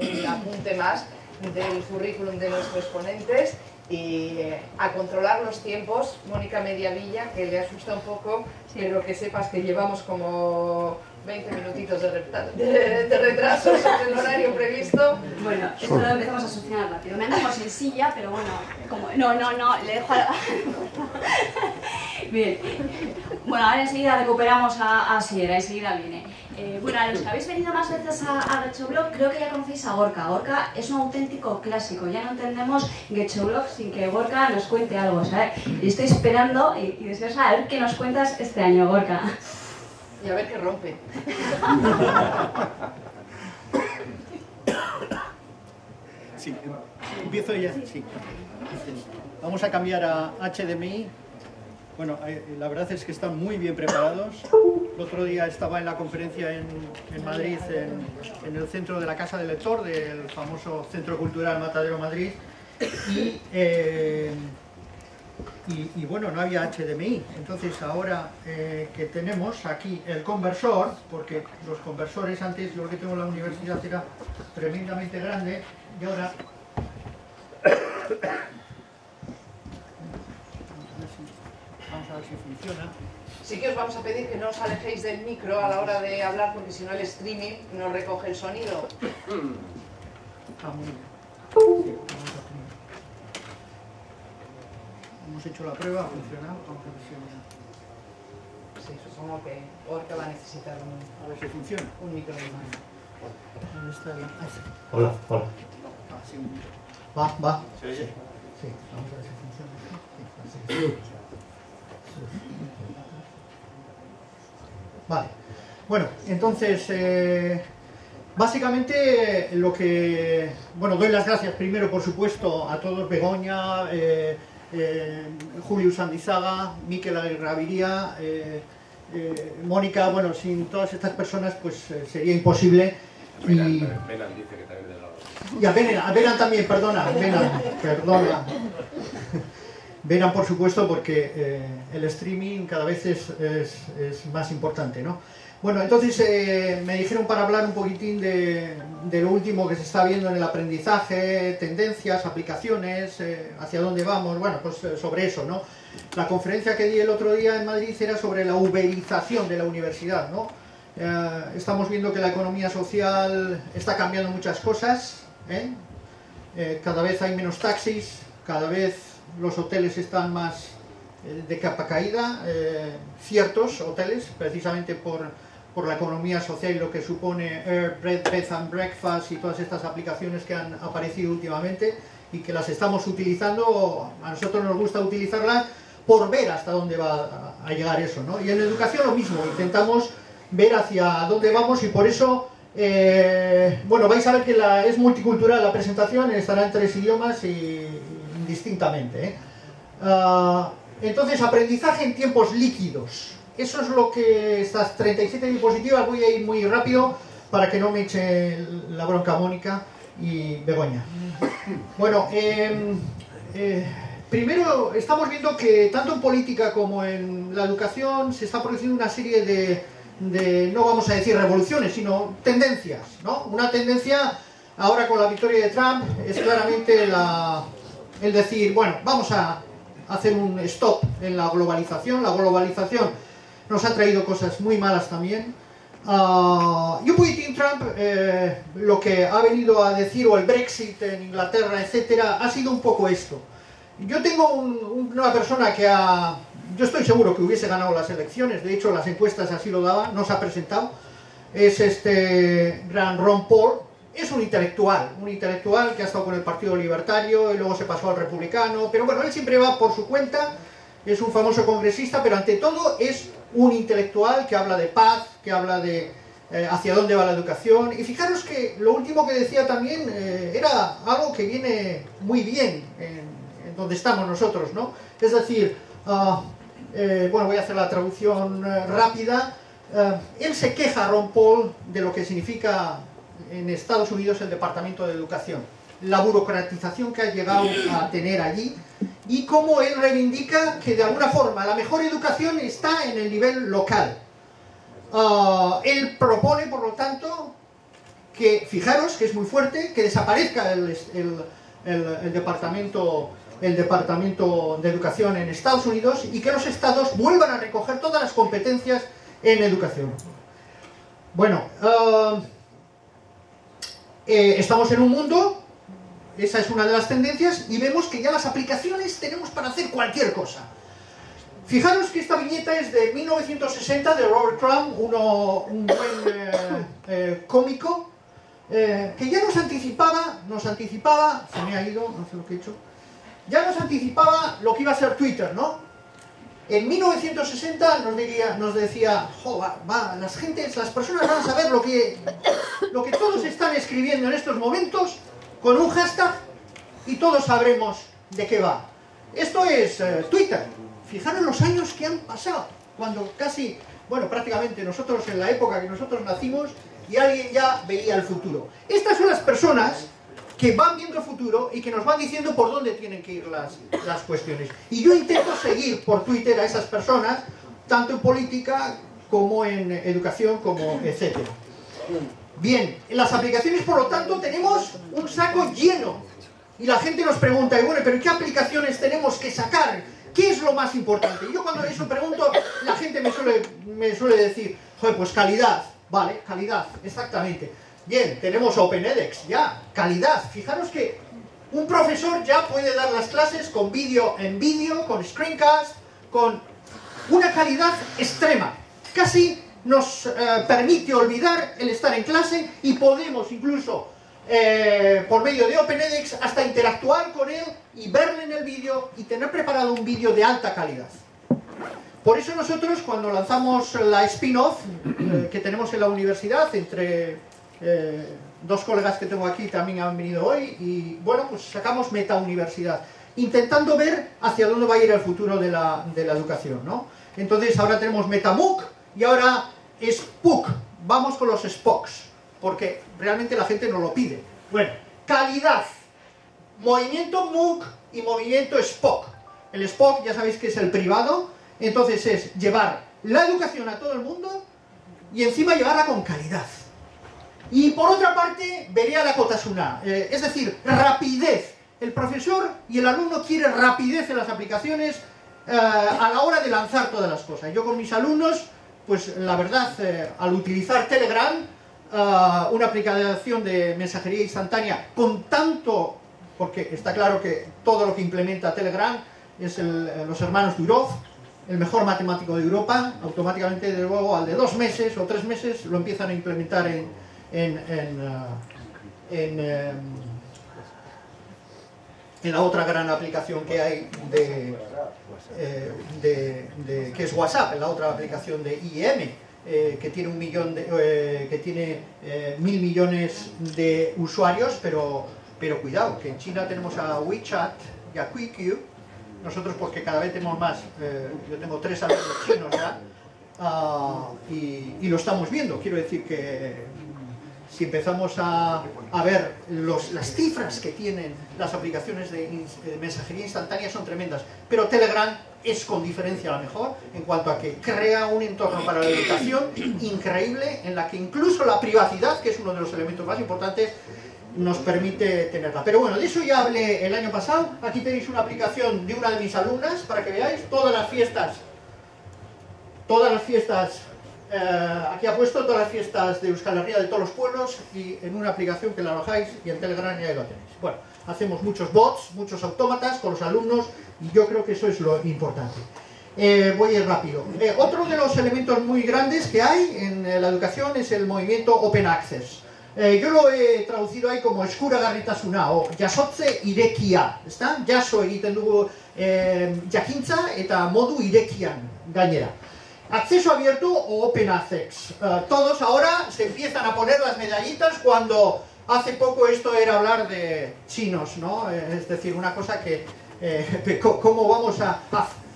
un apunte más del currículum de nuestros ponentes y eh, a controlar los tiempos, Mónica Mediavilla, que le asusta un poco, pero que sepas que llevamos como 20 minutitos de, retraso sobre el horario previsto. Bueno, esto lo empezamos a solucionar rápido. Me andamos en silla, pero bueno, como... No, no, no, le dejo a... Bien. Bueno, ahora enseguida recuperamos a, a Sierra, enseguida viene. Eh, bueno, a los que habéis venido más veces a, a creo que ya conocéis a Gorka. Gorka es un auténtico clásico. Ya no entendemos Gechoblog sin que Gorka nos cuente algo, ¿sabes? Y estoy esperando y, y deseosa a ver qué nos cuentas este año, Gorka. Y a ver qué rompe. Sí, empiezo ya. Sí. Vamos a cambiar a HDMI. Bueno, eh, la verdad es que están muy bien preparados. El otro día estaba en la conferencia en, Madrid, en, el centro de la Casa del Lector, del famoso Centro Cultural Matadero Madrid, y, eh, bueno, no había HDMI. Entonces ahora eh, que tenemos aquí el conversor, porque los conversores antes, yo que tengo en la universidad era tremendamente grande, y ahora Vamos a ver si funciona. Sí que os vamos a pedir que no os alejéis del micro a la hora de hablar porque si no el streaming no recoge el sonido. Hemos hecho la prueba, ha funcionado. Sí, supongo que Orca va a necesitar un, a ver si funciona. un micro de ¿Dónde está el... ah, Hola, hola. Ah, sí, un micro. Va, va. ¿Se oye? Sí, vamos a ver si funciona. Sí, Vale. Bueno, entonces, eh, básicamente lo que... Bueno, doy las gracias primero, por supuesto, a todos, Begoña, eh, eh, Julius Andizaga, Miquel Aguirraviría, eh, eh, Mónica, bueno, sin todas estas personas pues sería imposible. Y... Benan, dice que también Y a Benan, a Benan también, perdona, Benan, perdona. Verán, por supuesto, porque eh, el streaming cada vez es, más importante, ¿no? Bueno, entonces eh, me dijeron para hablar un poquitín de, lo último que se está viendo en el aprendizaje, tendencias, aplicaciones, eh, hacia dónde vamos, bueno, pues sobre eso, ¿no? La conferencia que di el otro día en Madrid era sobre la uberización de la universidad, ¿no? estamos viendo que la economía social está cambiando muchas cosas, cada vez hay menos taxis, cada vez los hoteles están más eh, de capa caída, eh, ciertos hoteles, precisamente por, por, la economía social y lo que supone Air, Bed, and Breakfast y todas estas aplicaciones que han aparecido últimamente y que las estamos utilizando, a nosotros nos gusta utilizarlas por ver hasta dónde va a llegar eso, ¿no? Y en educación lo mismo, intentamos ver hacia dónde vamos y por eso, eh, bueno, vais a ver que es multicultural la presentación, estará en tres idiomas y, distintamente. ¿eh? Ah, entonces, aprendizaje en tiempos líquidos. Eso es lo que estas 37 diapositivas, voy a ir muy rápido para que no me eche la bronca Mónica y Begoña. Bueno, em, eh, primero estamos viendo que tanto en política como en la educación se está produciendo una serie de, de no vamos a decir revoluciones, sino tendencias. ¿no? Una tendencia ahora con la victoria de Trump es claramente la, el decir, bueno, vamos a hacer un stop en la globalización. La globalización nos ha traído cosas muy malas también. Uh, y un Trump, eh, lo que ha venido a decir, o el Brexit en Inglaterra, etcétera, ha sido un poco esto. Yo tengo una persona que ha... Yo estoy seguro que hubiese ganado las elecciones, de hecho las encuestas así lo daban, no se ha presentado. Es este gran Ron Paul, es un intelectual, un intelectual que ha estado con el Partido Libertario y luego se pasó al Republicano, pero bueno, él siempre va por su cuenta, es un famoso congresista, pero ante todo es un intelectual que habla de paz, que habla de eh, hacia dónde va la educación, y fijaros que lo último que decía también eh, era algo que viene muy bien en, donde estamos nosotros, ¿no? Es decir, ah, eh, bueno, voy a hacer la traducción rápida, él se queja, Ron Paul, de lo que significa en Estados Unidos el Departamento de Educación, la burocratización que ha llegado a tener allí y cómo él reivindica que de alguna forma la mejor educación está en el nivel local. Ah, él propone, por lo tanto, que, fijaros, que es muy fuerte, que desaparezca el, el, el, departamento, el Departamento de Educación en Estados Unidos y que los estados vuelvan a recoger todas las competencias en educación. Bueno, uh, eh, estamos en un mundo, esa es una de las tendencias, y vemos que ya las aplicaciones tenemos para hacer cualquier cosa. Fijaros que esta viñeta es de 1960 de Robert Crumb, uno, un buen eh, eh, cómico, que ya nos anticipaba, nos anticipaba, se me ha ido, no sé lo que he hecho, ya nos anticipaba lo que iba a ser Twitter, ¿no? En 1960 nos, diría, nos decía, las gentes, las personas van a saber lo que, lo que todos están escribiendo en estos momentos con un hashtag y todos sabremos de qué va. Esto es eh, Twitter. Fijaros los años que han pasado, cuando casi, bueno, prácticamente nosotros en la época que nosotros nacimos y alguien ya veía el futuro. Estas son las personas que van viendo el futuro y que nos van diciendo por dónde tienen que ir las, las cuestiones. Y yo intento seguir por Twitter a esas personas, tanto en política como en educación, como etcétera. Bien, en las aplicaciones, por lo tanto, tenemos un saco lleno. Y la gente nos pregunta, bueno, pero ¿qué aplicaciones tenemos que sacar? ¿Qué es lo más importante? Y yo cuando eso pregunto, la gente me suele, me suele decir, joder, pues calidad. Vale, calidad, exactamente. Bien, tenemos OpenEDX, ya, calidad. Fijaros que un profesor ya puede dar las clases con vídeo en vídeo, con screencast, con una calidad extrema. Casi nos eh, permite olvidar el estar en clase y podemos incluso, eh, por medio de OpenEDX, hasta interactuar con él y verle en el vídeo y tener preparado un vídeo de alta calidad. Por eso nosotros cuando lanzamos la spin-off eh, que tenemos en la universidad entre eh, dos colegas que tengo aquí también han venido hoy y bueno, pues sacamos Meta Universidad, intentando ver hacia dónde va a ir el futuro de la, de la educación, ¿no? Entonces ahora tenemos MetaMOOC y ahora es PUC, vamos con los SPOCs, porque realmente la gente no lo pide. Bueno, calidad, movimiento MOOC y movimiento SPOC. El SPOC ya sabéis que es el privado, entonces es llevar la educación a todo el mundo y encima llevarla con calidad. Y por otra parte, vería la Kotasuna, eh, es decir, rapidez. El profesor y el alumno quieren rapidez en las aplicaciones eh, a la hora de lanzar todas las cosas. Yo con mis alumnos, pues la verdad, eh, al utilizar Telegram, una aplicación de mensajería instantánea con tanto, porque está claro que todo lo que implementa Telegram es los hermanos Durov, el mejor matemático de Europa, automáticamente de luego al de dos meses o tres meses lo empiezan a implementar en, en, en, uh, en, em, en, la otra gran aplicación que hay de, eh, de, que es WhatsApp, en la otra aplicación de IEM, eh, que tiene un millón de, eh, que tiene mil millones de usuarios, pero, pero cuidado, que en China tenemos a WeChat y a QQ, nosotros porque cada vez tenemos más, yo tengo tres alumnos chinos ya, uh, y, y, lo estamos viendo, quiero decir que si empezamos a, ver las cifras que tienen las aplicaciones de, mensajería instantánea son tremendas, pero Telegram es con diferencia la mejor en cuanto a que crea un entorno para la educación increíble en la que incluso la privacidad, que es uno de los elementos más importantes, nos permite tenerla. Pero bueno, de eso ya hablé el año pasado. Aquí tenéis una aplicación de una de mis alumnas para que veáis todas las fiestas, todas las fiestas eh, aquí ha puesto todas las fiestas de Euskal Herria de todos los pueblos y en una aplicación que la bajáis y en Telegram ya lo tenéis. Bueno, hacemos muchos bots, muchos autómatas con los alumnos y yo creo que eso es lo importante. Eh, voy a ir rápido. Eh, otro de los elementos muy grandes que hay en la educación es el movimiento Open Access. yo lo he traducido ahí como eskura garritasuna o jasotze irekia, ¿está? Jaso egiten dugu jakintza eta modu irekian gainera. Acceso abierto o Open Access. Eh, todos ahora se empiezan a poner las medallitas cuando hace poco esto era hablar de chinos, ¿no? Eh, es decir, una cosa que... Eh, ¿Cómo vamos a,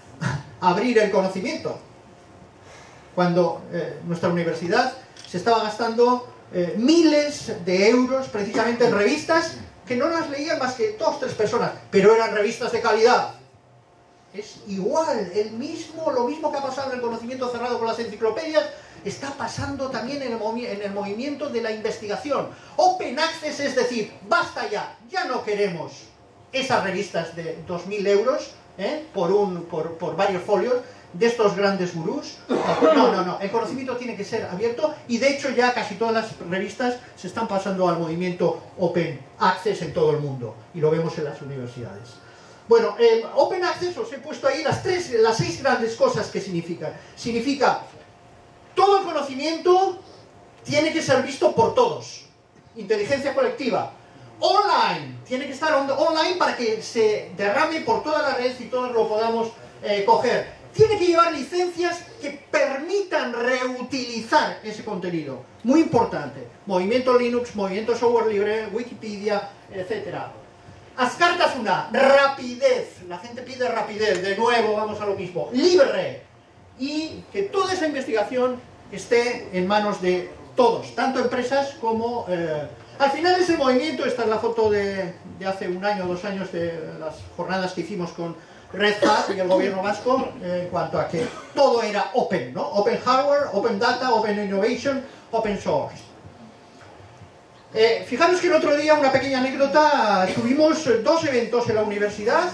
abrir el conocimiento? Cuando nuestra universidad se estaba gastando miles de euros precisamente en revistas que no las leían más que dos tres personas, pero eran revistas de calidad es igual, el mismo, lo mismo que ha pasado en el conocimiento cerrado con las enciclopedias, está pasando también en el, en el movimiento de la investigación. Open Access es decir, basta ya, ya no queremos esas revistas de 2.000 euros ¿eh? por, un, por, por varios folios, de estos grandes gurús. No, no, no. El conocimiento tiene que ser abierto y de hecho ya casi todas las revistas se están pasando al movimiento Open Access en todo el mundo y lo vemos en las universidades. Bueno, eh, Open Access os he puesto ahí las, tres, las seis grandes cosas que significa. Significa todo el conocimiento tiene que ser visto por todos. Inteligencia colectiva. Online. Tiene que estar online para que se derrame por toda la red y todos lo podamos eh, coger tiene que llevar licencias que permitan reutilizar ese contenido. Muy importante. Movimiento Linux, movimiento software libre, Wikipedia, etc. Las cartas una, rapidez. La gente pide rapidez. De nuevo, vamos a lo mismo. Libre. Y que toda esa investigación esté en manos de todos, tanto empresas como... Eh, al final ese movimiento, esta es la foto de, de hace un año o dos años de las jornadas que hicimos con Red Hat y el gobierno vasco en cuanto a que todo era open, ¿no? Open hardware, open data, open innovation, open source. Eh, fijaros que el otro día, una pequeña anécdota, tuvimos dos eventos en la universidad.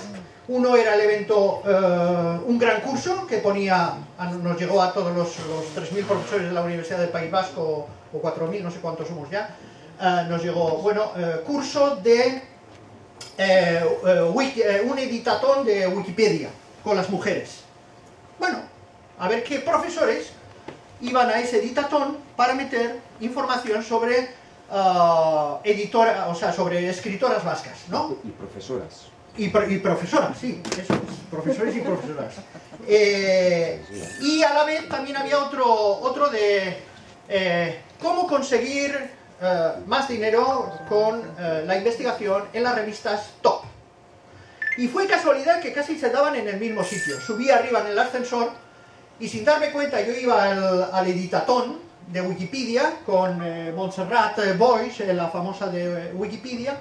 Uno era el evento, eh, un gran curso que ponía, nos llegó a todos los, los 3.000 profesores de la Universidad del País Vasco, o 4.000, no sé cuántos somos ya, eh, nos llegó, bueno, curso de un editatón de Wikipedia con las mujeres. Bueno, a ver qué profesores iban a ese editatón para meter información sobre uh, o sea, sobre escritoras vascas, ¿no? Y profesoras. Y, profesoras, sí, eso profesores y profesoras. y a la vez también había otro, otro de cómo conseguir eh, más dinero con eh, la investigación en las revistas top. Y fue casualidad que casi se daban en el mismo sitio. Subí arriba en el ascensor y sin darme cuenta yo iba al, editatón de Wikipedia con eh, Montserrat Boyce, la famosa de Wikipedia,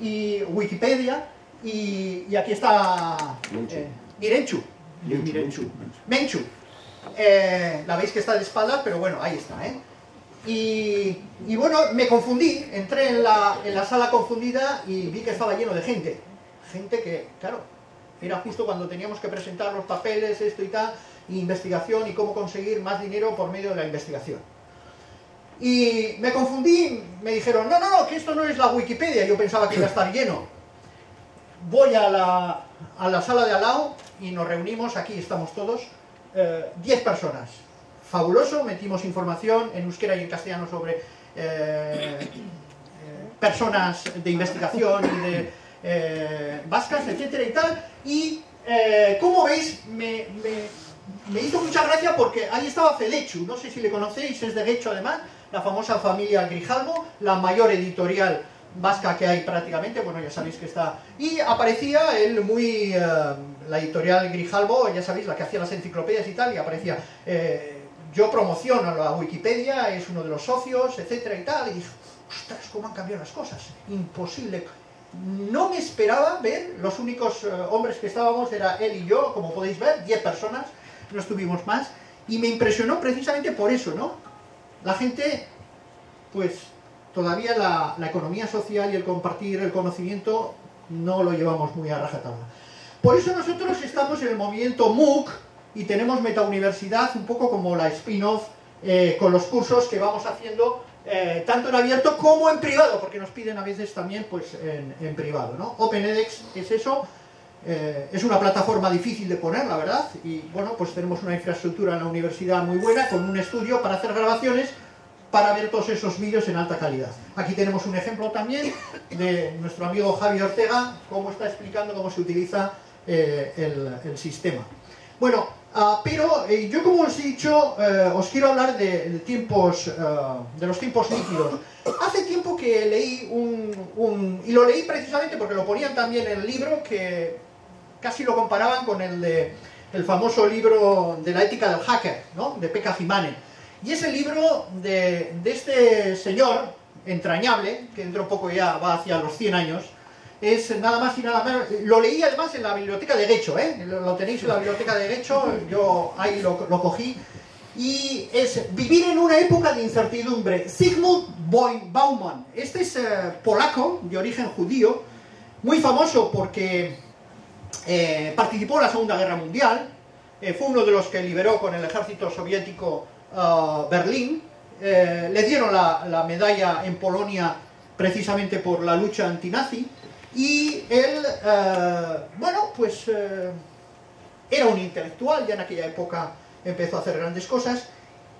y Wikipedia, y, aquí está Mirenchu. Mirenchu. Menchu. la veis que está de espaldas, pero bueno, ahí está, ¿eh? Y, bueno, me confundí, entré en la, en la sala confundida y vi que estaba lleno de gente. Gente que, claro, era justo cuando teníamos que presentar los papeles, esto y tal, investigación y cómo conseguir más dinero por medio de la investigación. Y me confundí, me dijeron, no, no, no, que esto no es la Wikipedia, yo pensaba que iba a estar lleno. Voy a la, a la sala de al lado y nos reunimos, aquí estamos todos, 10 eh, personas. Fabuloso, metimos información en euskera y en castellano sobre eh, eh, personas de investigación y de eh, vascas, etcétera y tal, y como veis, me, hizo mucha gracia porque ahí estaba Felechu, no sé si le conocéis, es de Guecho además, la famosa familia Grijalvo, la mayor editorial vasca que hay prácticamente, bueno, ya sabéis que está... Y aparecía él muy... la editorial Grijalvo, ya sabéis, la que hacía las enciclopedias y tal, y aparecía yo promociono la Wikipedia, es uno de los socios, etcétera y tal, y dije, ostras, cómo han cambiado las cosas, imposible. No me esperaba ver, los únicos eh, hombres que estábamos era él y yo, como podéis ver, 10 personas, no estuvimos más, y me impresionó precisamente por eso, ¿no? La gente, pues, todavía la, economía social y el compartir el conocimiento no lo llevamos muy a rajatabla. Por eso nosotros estamos en el movimiento MOOC, y tenemos Metauniversidad un poco como la spin-off eh, con los cursos que vamos haciendo eh, tanto en abierto como en privado, porque nos piden a veces también pues en, privado. ¿no? OpenEDX es eso, eh, es una plataforma difícil de poner, la verdad, y bueno, pues tenemos una infraestructura en la universidad muy buena, con un estudio para hacer grabaciones, para ver todos esos vídeos en alta calidad. Aquí tenemos un ejemplo también de nuestro amigo Javi Ortega, cómo está explicando cómo se utiliza el, el sistema. Bueno, Ah, pero eh, yo como os he dicho, eh, os quiero hablar eh, de los tiempos líquidos. Hace tiempo que leí un, y lo leí precisamente porque lo ponían también en el libro, que casi lo comparaban con el de el famoso libro de la ética del hacker, ¿no? de Pekka Jimane. Y es el libro de, de este señor entrañable, que dentro de poco ya va hacia los 100 años, es nada más y nada menos, lo leí además en la biblioteca de Guecho, ¿eh? lo, tenéis en la biblioteca de Guecho, yo ahí lo, cogí, y es vivir en una época de incertidumbre. Sigmund Bauman, este es eh, polaco, de origen judío, muy famoso porque eh, participó en la Segunda Guerra Mundial, eh, fue uno de los que liberó con el ejército soviético Berlín, le dieron la, la, medalla en Polonia precisamente por la lucha antinazi, y él, bueno, pues era un intelectual, ya en aquella época empezó a hacer grandes cosas,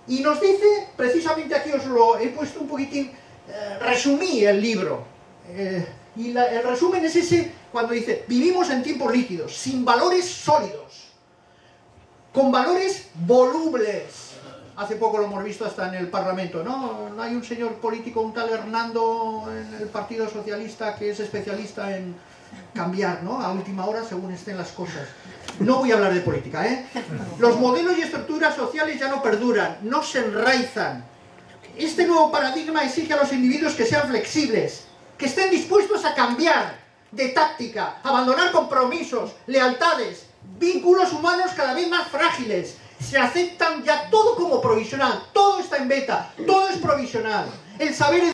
y nos dice, precisamente aquí os lo he puesto un poquitín, eh, resumí el libro, y el resumen es ese cuando dice, vivimos en tiempos líquidos, sin valores sólidos, con valores volubles. Hace poco lo hemos visto hasta en el Parlamento, ¿no? Hay un señor político, un tal Hernando en el Partido Socialista que es especialista en cambiar, ¿no? A última hora según estén las cosas. No voy a hablar de política, ¿eh? Los modelos y estructuras sociales ya no perduran, no se enraizan. Este nuevo paradigma exige a los individuos que sean flexibles, que estén dispuestos a cambiar de táctica, abandonar compromisos, lealtades, vínculos humanos cada vez más frágiles. Se aceptan ya todo como provisional, todo está en beta, todo es provisional. El saber